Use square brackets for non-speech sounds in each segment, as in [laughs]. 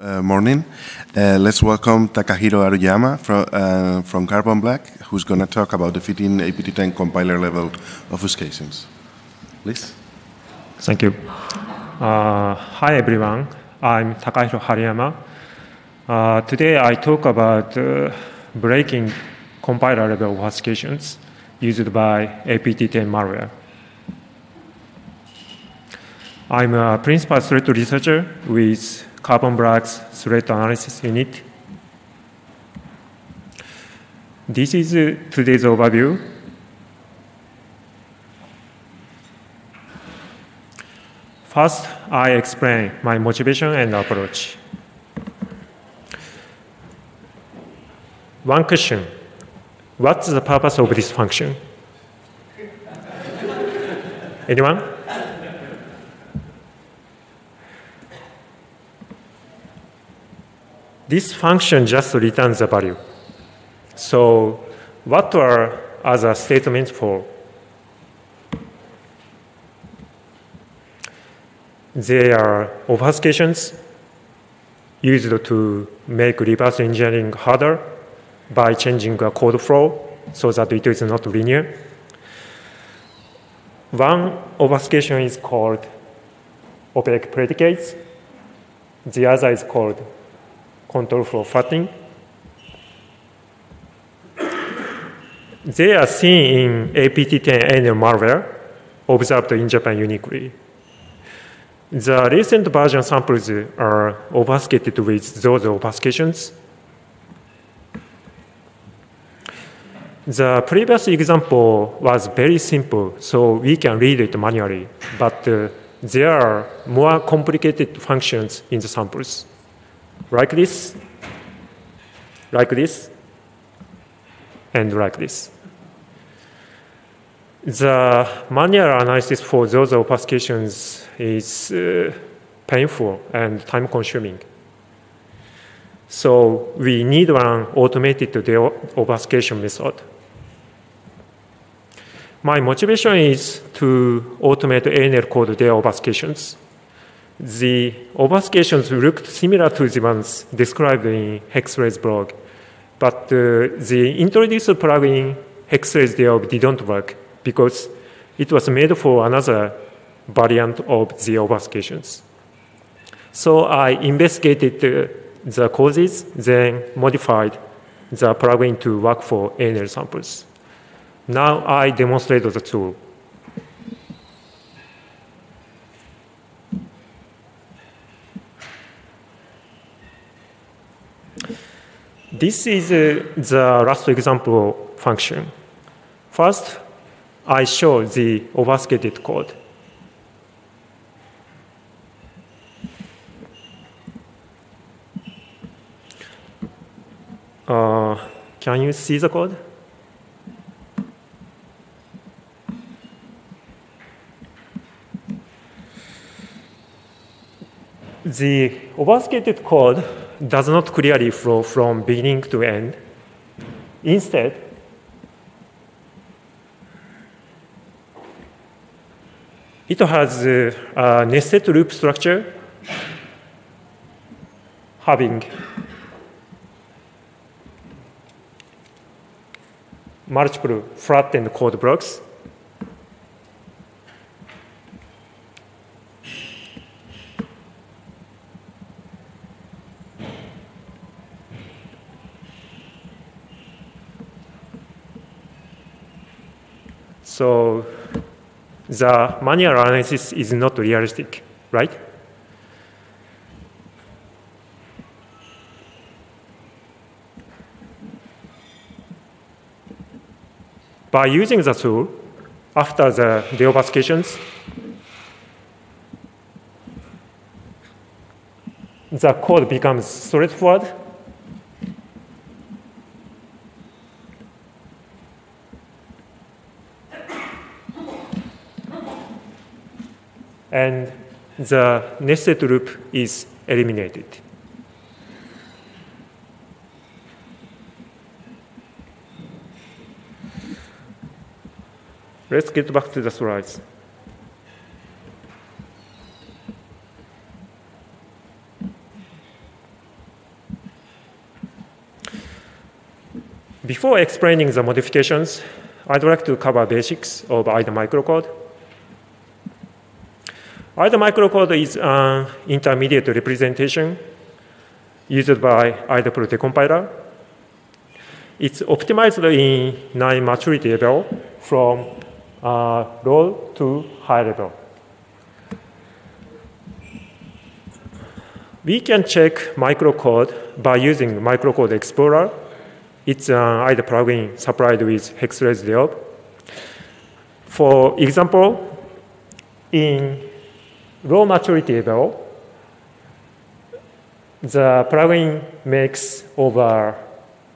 Uh, morning. Uh, let's welcome Takahiro Haruyama from, uh, from Carbon Black, who's going to talk about defeating APT10 compiler level obfuscations. Please. Thank you. Uh, hi, everyone. I'm Takahiro Haruyama. Uh, today, I talk about uh, breaking compiler level obfuscations used by APT10 malware. I'm a principal threat researcher with Carbon Black's threat analysis unit. This is uh, today's overview. First, I explain my motivation and approach. One question, what's the purpose of this function? [laughs] Anyone? This function just returns a value. So what are other statements for? They are obfuscations used to make reverse engineering harder by changing a code flow so that it is not linear. One obfuscation is called opaque predicates. The other is called control flow flattening. They are seen in APT10 ANEL malware observed in Japan uniquely. The recent version samples are obfuscated with those obfuscations. The previous example was very simple, so we can read it manually, but uh, there are more complicated functions in the samples like this, like this, and like this. The manual analysis for those obfuscations is uh, painful and time consuming. So we need an automated obfuscation method. My motivation is to automate ANEL code obfuscations the obfuscations looked similar to the ones described in Hex-Rays' blog, but uh, the introduced plugin HexRaysDeob didn't work because it was made for another variant of the obfuscations. So I investigated uh, the causes, then modified the plugin to work for ANEL samples. Now I demonstrate the tool. This is uh, the last example function. First, I show the obfuscated code. Uh, can you see the code? The obfuscated code does not clearly flow from beginning to end. Instead, it has uh, a nested loop structure having multiple flattened code blocks So the manual analysis is not realistic, right? By using the tool, after the deobfuscations, the code becomes straightforward and the nested loop is eliminated. Let's get back to the slides. Before explaining the modifications, I'd like to cover basics of IDA microcode IDA microcode is an intermediate representation used by IDA Pro decompiler. It's optimized in nine maturity level from uh, low to high level. We can check microcode by using Microcode Explorer. It's an IDA plugin supplied with HexRaysDeob. For example, in low maturity level, the plugin makes over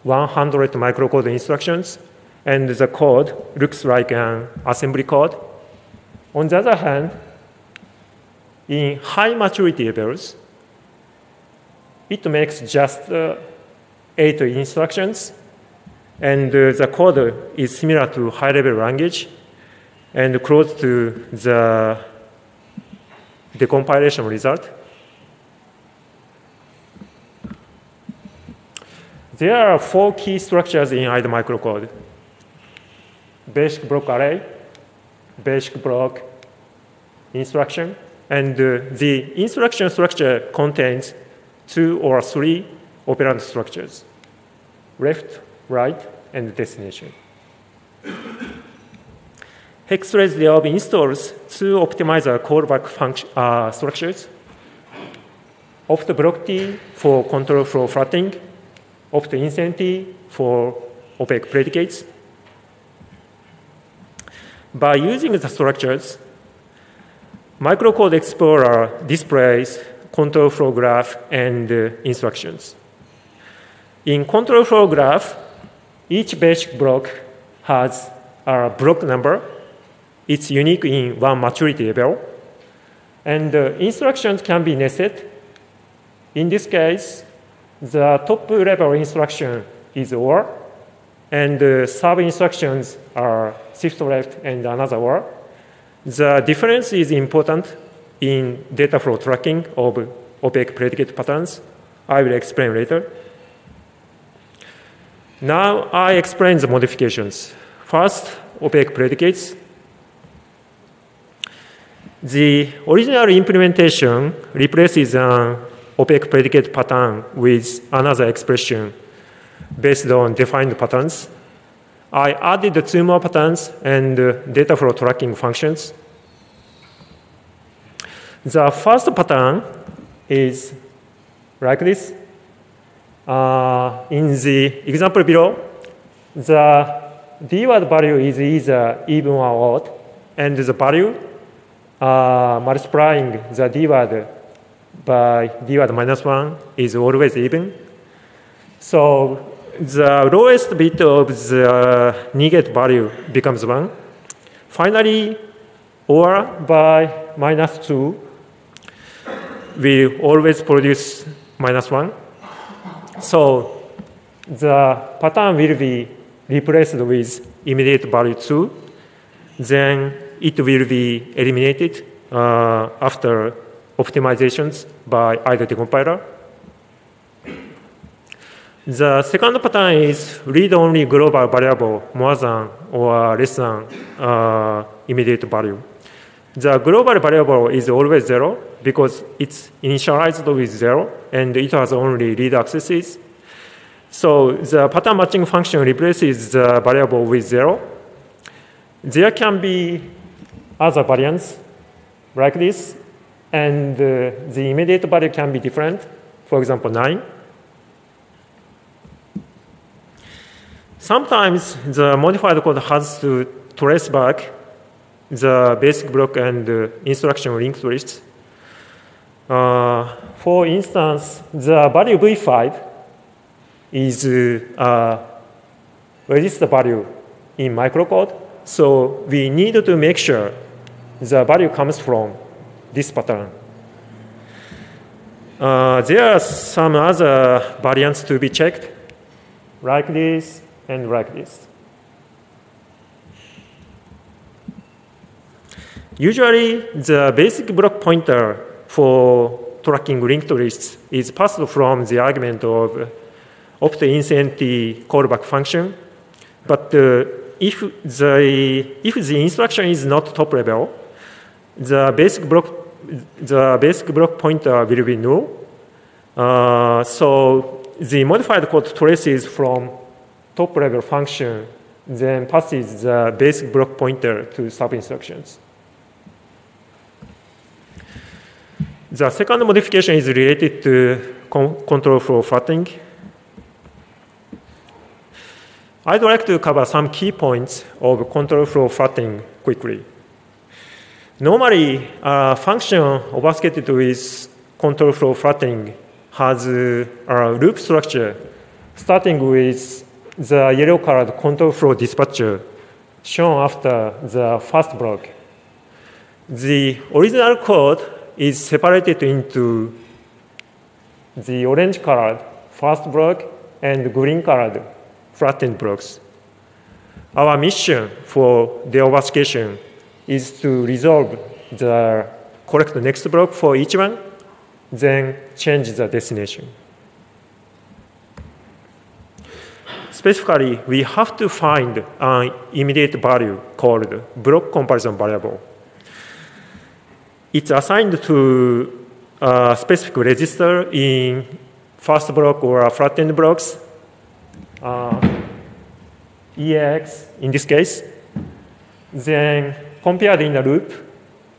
100 microcode instructions, and the code looks like an assembly code. On the other hand, in high maturity levels, it makes just uh, eight instructions, and uh, the code is similar to high-level language and close to the decompilation result. There are four key structures in IDA microcode. Basic block array, basic block instruction, and uh, the instruction structure contains two or three operand structures, left, right, and destination. HexRaysDeob installs two optimizer callback function, uh, structures, opt block for control flow flattening, opt insanity for opaque predicates. By using the structures, Microcode Explorer displays control flow graph and uh, instructions. In control flow graph, each basic block has a block number. It's unique in one maturity level. And uh, instructions can be nested. In this case, the top level instruction is OR, and the sub instructions are shift left and another OR. The difference is important in data flow tracking of opaque predicate patterns. I will explain later. Now I explain the modifications. First, opaque predicates. The original implementation replaces an opaque predicate pattern with another expression based on defined patterns. I added two more patterns and data flow tracking functions. The first pattern is like this. Uh, in the example below, the d value is either even or odd, and the value uh, multiplying the d word by d word minus 1 is always even. So the lowest bit of the negate value becomes 1. Finally, or by minus 2 will always produce minus 1. So the pattern will be replaced with immediate value 2. Then it will be eliminated uh, after optimizations by either the compiler. The second pattern is read-only global variable more than or less than uh, immediate value. The global variable is always zero because it's initialized with zero and it has only read accesses. So the pattern matching function replaces the variable with zero. There can be other variants like this, and uh, the immediate value can be different, for example, 9. Sometimes the modified code has to trace back the basic block and uh, instruction linked list. Uh, for instance, the value v5 is uh, register value in microcode, so we need to make sure the value comes from this pattern. Uh, there are some other variants to be checked, like this and like this. Usually, the basic block pointer for tracking linked lists is passed from the argument of optinsn_t callback function But uh, if, the, if the instruction is not top level, the basic block, the basic block pointer will be null. Uh, so the modified code traces from top level function, then passes the basic block pointer to sub instructions. The second modification is related to control flow flattening. I'd like to cover some key points of control flow flattening quickly. Normally, a function obfuscated with control flow flattening has a loop structure starting with the yellow colored control flow dispatcher shown after the first block. The original code is separated into the orange colored first block and green colored flattened blocks. Our mission for the obfuscation is to resolve the correct next block for each one, then change the destination. Specifically, we have to find an immediate value called block comparison variable. It's assigned to a specific register in first block or flattened blocks, EX in this case, then compared in a loop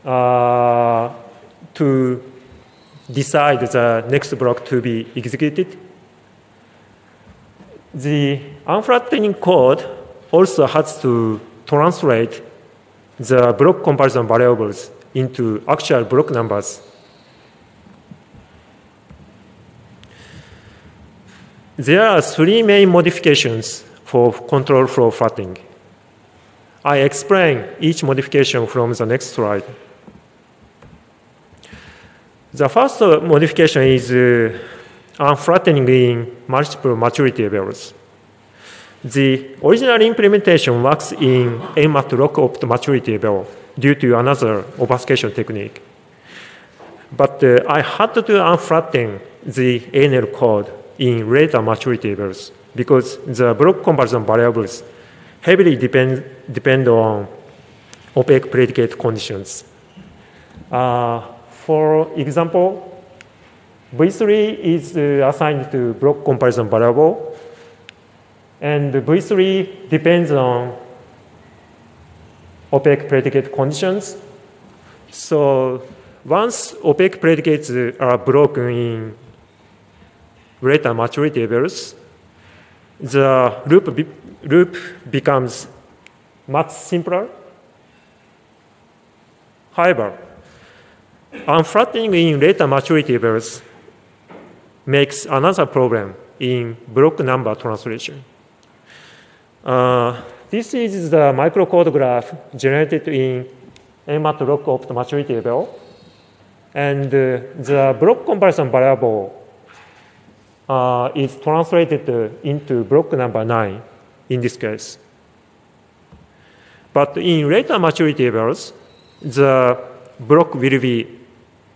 uh, to decide the next block to be executed. The unflattening code also has to translate the block comparison variables into actual block numbers There are three main modifications for control flow flattening. I explain each modification from the next slide. The first modification is uh, unflattening in multiple maturity levels. The original implementation works in MMAT_LOCOPT maturity level due to another obfuscation technique. But uh, I had to unflatten the ANEL code in later maturity levels because the block comparison variables heavily depend, depend on opaque predicate conditions. Uh, for example, V3 is uh, assigned to block comparison variable, and V3 depends on opaque predicate conditions. So once opaque predicates are broken in greater maturity levels, the loop, be, loop becomes much simpler. However, unflattening in later maturity levels makes another problem in block number translation. Uh, this is the microcode graph generated in MAT lock the maturity level. And uh, the block comparison variable uh, is translated into block number 9 in this case. But in later maturity levels, the block will be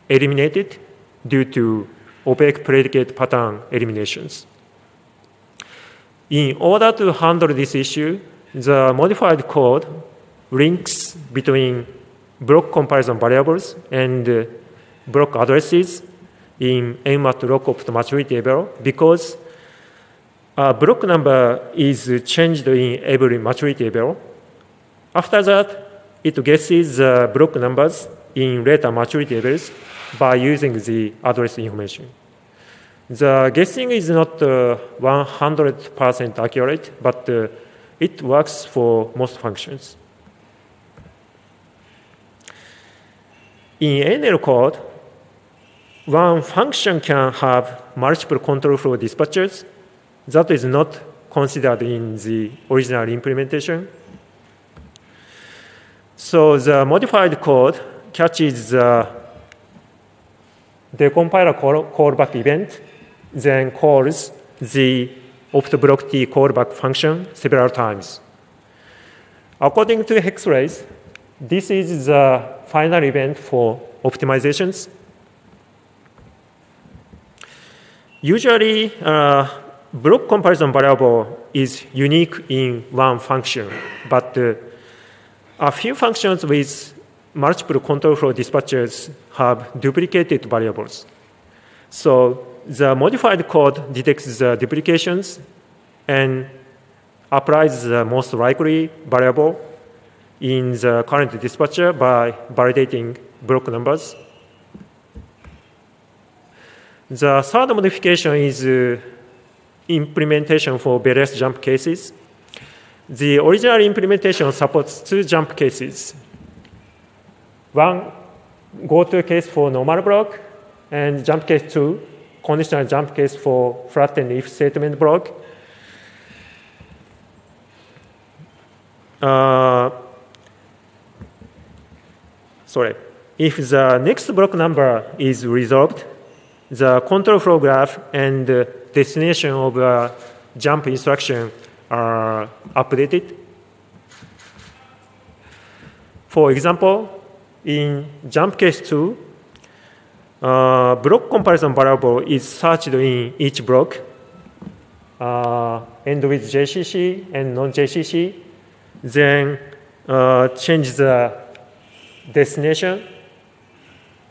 eliminated due to opaque predicate pattern eliminations. In order to handle this issue, the modified code links between block comparison variables and block addresses in M at lock maturity level because a block number is changed in every maturity level. After that, it guesses the block numbers in later maturity levels by using the address information. The guessing is not 100% uh, accurate, but uh, it works for most functions. In ANEL code, one function can have multiple control flow dispatchers. That is not considered in the original implementation. So the modified code catches the decompiler call, callback event, then calls the optblock_t callback function several times. According to Hex-Rays, this is the final event for optimizations Usually, uh, block comparison variable is unique in one function, but uh, a few functions with multiple control flow dispatchers have duplicated variables. So the modified code detects the duplications and applies the most likely variable in the current dispatcher by validating block numbers. The third modification is implementation for various jump cases. The original implementation supports two jump cases. One go-to case for normal block, and jump case two, conditional jump case for flattened if statement block. Uh, sorry. If the next block number is resolved, the control flow graph and the destination of a jump instruction are updated. For example, in jump case 2, uh, block comparison variable is searched in each block, uh, end with JCC and non-JCC, then uh, change the destination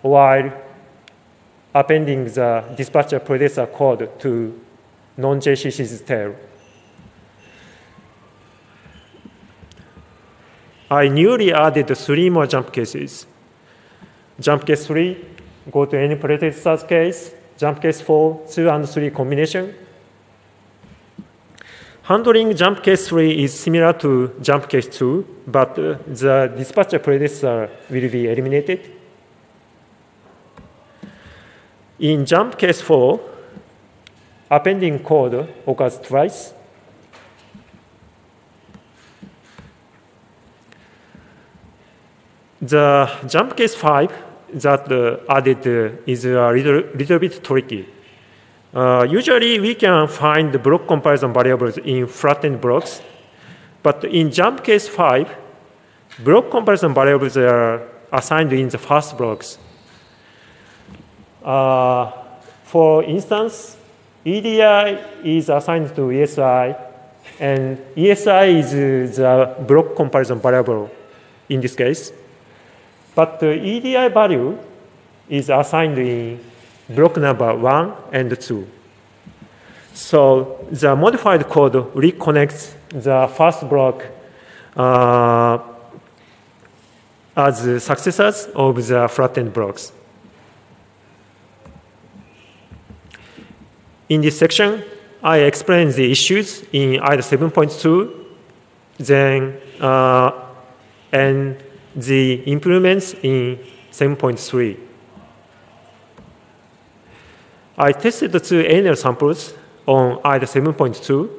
while appending the dispatcher predecessor code to non-JCC's tail. I newly added three more jump cases. Jump case 3, go to any predecessor's case. Jump case 4, 2 and 3 combination. Handling jump case 3 is similar to jump case 2, but uh, the dispatcher predecessor will be eliminated. In jump case 4, appending code occurs twice. The jump case 5 that uh, added uh, is a little, little bit tricky. Uh, usually we can find the block comparison variables in flattened blocks, but in jump case 5, block comparison variables are assigned in the first blocks. Uh, for instance, EDI is assigned to ESI, and ESI is the block comparison variable in this case. But the EDI value is assigned in block number 1 and 2. So the modified code reconnects the first block uh, as successors of the flattened blocks. In this section, I explain the issues in IDA 7.2, then uh, and the improvements in 7.3. I tested the two ANEL samples on IDA 7.2,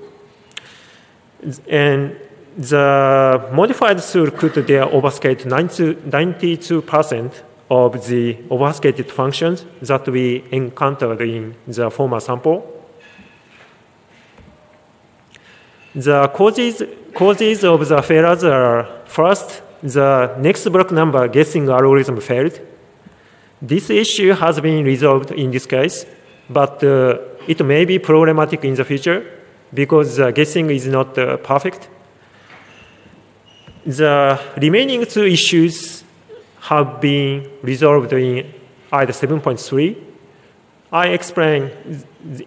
and the modified tool could obfuscate 92% of the obfuscated functions that we encountered in the former sample. The causes, causes of the failures are first, the next block number guessing algorithm failed. This issue has been resolved in this case, but uh, it may be problematic in the future because the guessing is not uh, perfect. The remaining two issues have been resolved in IDA 7.3. I explain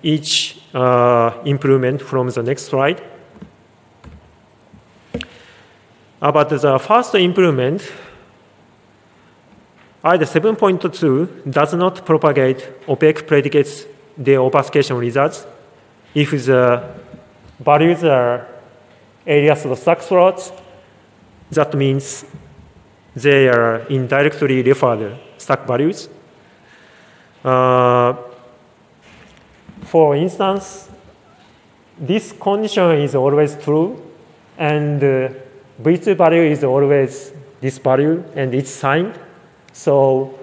each uh, improvement from the next slide. About the first improvement, IDA 7.2 does not propagate opaque predicates the obfuscation results if the values are alias of stack slots. That means they are indirectly referred stack values. Uh, for instance, this condition is always true, and uh, V2 value is always this value, and it's signed. So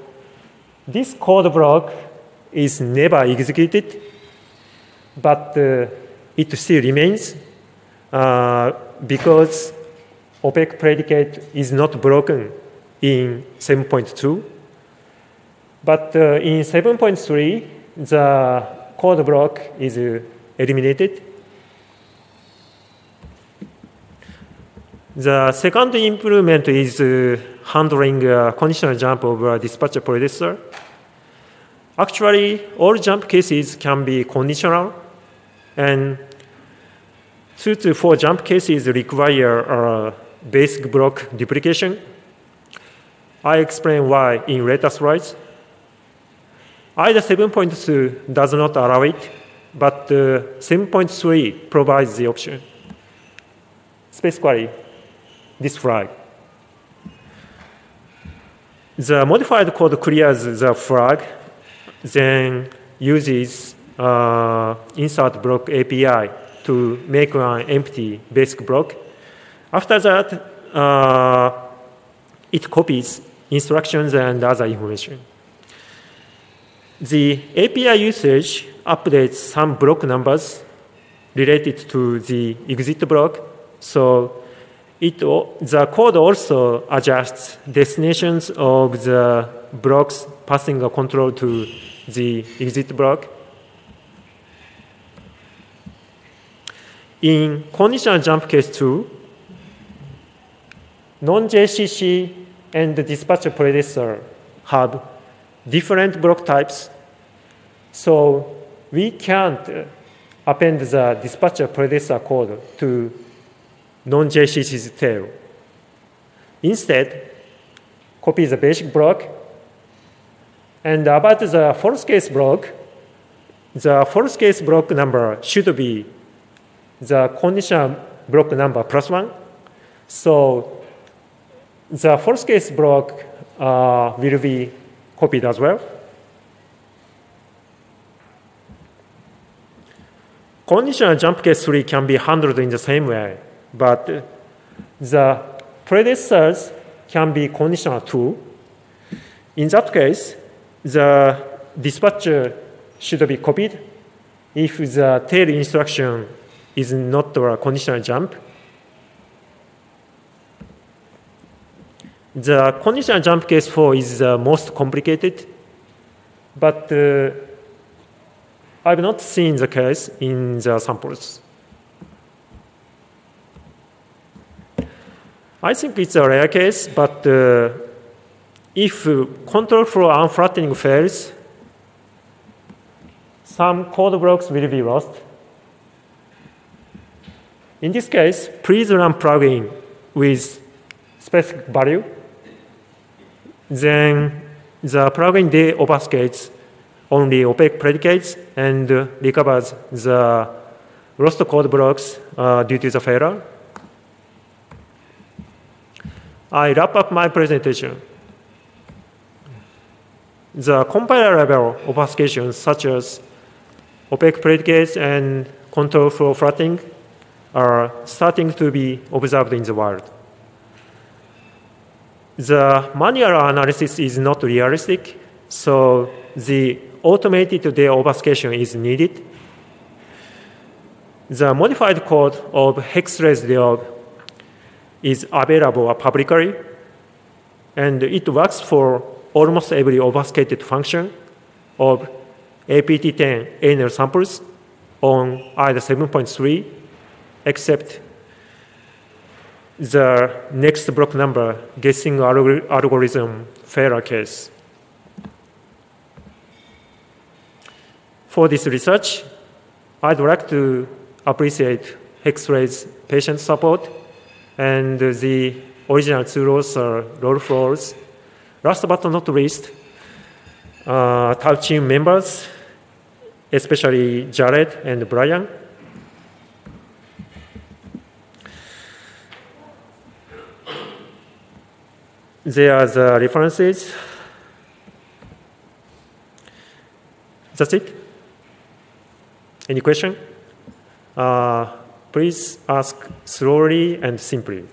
this code block is never executed, but uh, it still remains uh, because opaque predicate is not broken in 7.2. But uh, in 7.3, the code block is uh, eliminated. The second improvement is uh, handling a conditional jump of uh, a dispatcher predecessor. Actually, all jump cases can be conditional, and two to four jump cases require a basic block duplication I explain why in later slides. IDA 7.2 does not allow it, but uh, 7.3 provides the option. Specifically, this flag. The modified code clears the flag then uses uh, insert block API to make an empty basic block. After that, uh, it copies instructions and other information. The API usage updates some block numbers related to the exit block. So it, the code also adjusts destinations of the blocks passing a control to the exit block. In conditional jump case 2, non-JCC and the dispatcher predecessor have different block types. So we can't uh, append the dispatcher predecessor code to non-JCC's tail. Instead, copy the basic block and about the false case block, the false case block number should be the condition block number plus one. So the first case block uh, will be copied as well. Conditional jump case 3 can be handled in the same way, but the predecessors can be conditional too. In that case, the dispatcher should be copied if the tail instruction is not a conditional jump. The conditional jump case 4 is the most complicated, but uh, I've not seen the case in the samples. I think it's a rare case, but uh, if control flow unflattening fails, some code blocks will be lost. In this case, please run plugin with specific value. Then the plugin deobfuscates only opaque predicates and recovers the lost code blocks uh, due to the failure. I wrap up my presentation. The compiler level obfuscations such as opaque predicates and control flow flattening are starting to be observed in the world. The manual analysis is not realistic, so the automated deobfuscation is needed. The modified code of deob is available publicly, and it works for almost every obfuscated function of APT10 ANEL samples on IDA 7.3, except the next block number guessing algorithm failure case. For this research, I'd like to appreciate Hex-Rays patient support and the original two rows are Rolf Rolles. Last but not least, uh, TAU team members, especially Jared and Brian. There are the references. That's it. Any question? Uh, please ask slowly and simply.